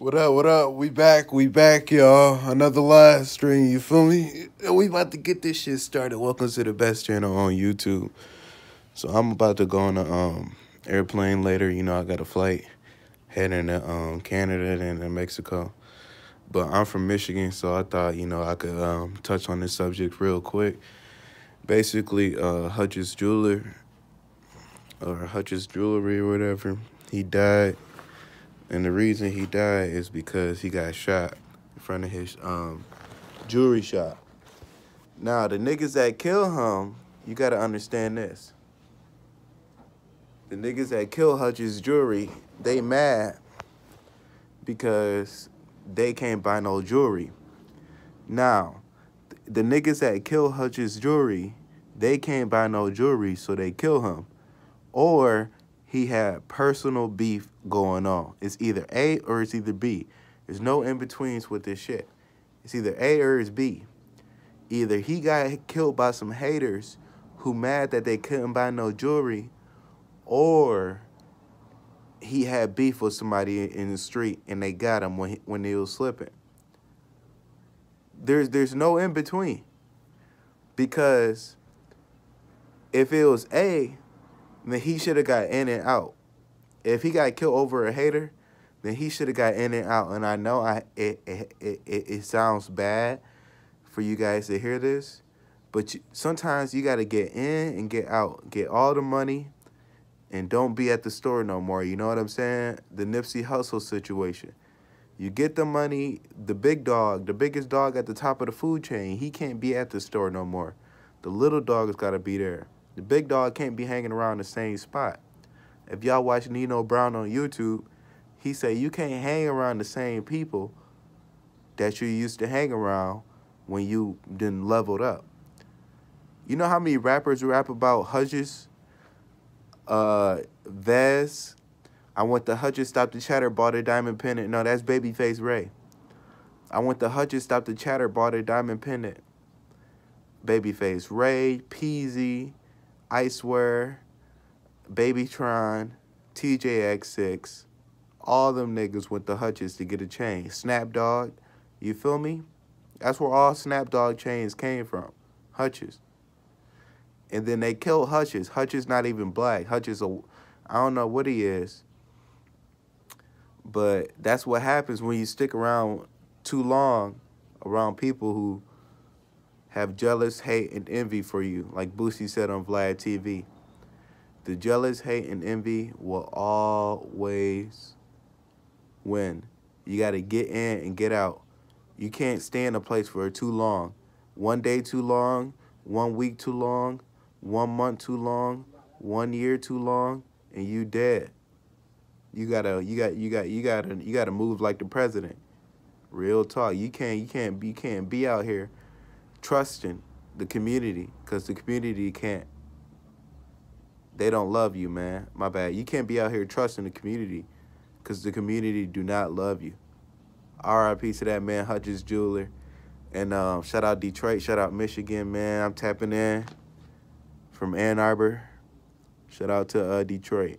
What up, what up? We back, we back, y'all. Another live stream, you feel me? And we about to get this shit started. Welcome to the best channel on YouTube. So I'm about to go on a um, airplane later. You know, I got a flight heading to um, Canada and Mexico. But I'm from Michigan, so I thought, you know, I could um, touch on this subject real quick. Basically, uh, Hutch's jeweler, or Hutch's jewelry or whatever, he died and the reason he died is because he got shot in front of his um, jewelry shop. Now, the niggas that kill him, you got to understand this. The niggas that kill Hutch's jewelry, they mad because they can't buy no jewelry. Now, the niggas that kill Hutch's jewelry, they can't buy no jewelry, so they kill him. Or he had personal beef going on. It's either A or it's either B. There's no in-betweens with this shit. It's either A or it's B. Either he got killed by some haters who mad that they couldn't buy no jewelry, or he had beef with somebody in the street and they got him when he, when he was slipping. There's there's no in between. Because if it was A, then he should have got in and out. If he got killed over a hater, then he should have got in and out. And I know I it it, it, it sounds bad for you guys to hear this, but you, sometimes you got to get in and get out. Get all the money and don't be at the store no more. You know what I'm saying? The Nipsey Hussle situation. You get the money, the big dog, the biggest dog at the top of the food chain, he can't be at the store no more. The little dog has got to be there. The big dog can't be hanging around the same spot. If y'all watch Nino Brown on YouTube, he say you can't hang around the same people that you used to hang around when you didn't leveled up. You know how many rappers rap about Hutch's? Uh, Veeze. I went to Hutch's, Stop the Chatter, bought a diamond pendant. No, that's Babyface Ray. I went to Hutch's, Stop the Chatter, bought a diamond pendant. Babyface Ray, Peezy, Icewear, Babytron, TJX6, all them niggas went to Hutch's to get a chain. Snap Dogg, you feel me? That's where all Snap Dogg chains came from, Hutch's. And then they killed Hutch's. Hutch's not even black. Hutch's, a, I don't know what he is. But that's what happens when you stick around too long around people who have jealous, hate, and envy for you, like Boosie said on Vlad TV. The jealous, hate, and envy will always win. You got to get in and get out. You can't stay in a place for too long. One day too long, one week too long, one month too long, one year too long, and you dead. You gotta, you got, you got, you gotta, you gotta move like the president. Real talk. You can't, you can't, you can't be out here trusting the community because the community can't. They don't love you, man. My bad. You can't be out here trusting the community because the community do not love you. RIP to that man, Hutch's Jeweler. And um, shout out Detroit, shout out Michigan, man. I'm tapping in from Ann Arbor. Shout out to uh, Detroit.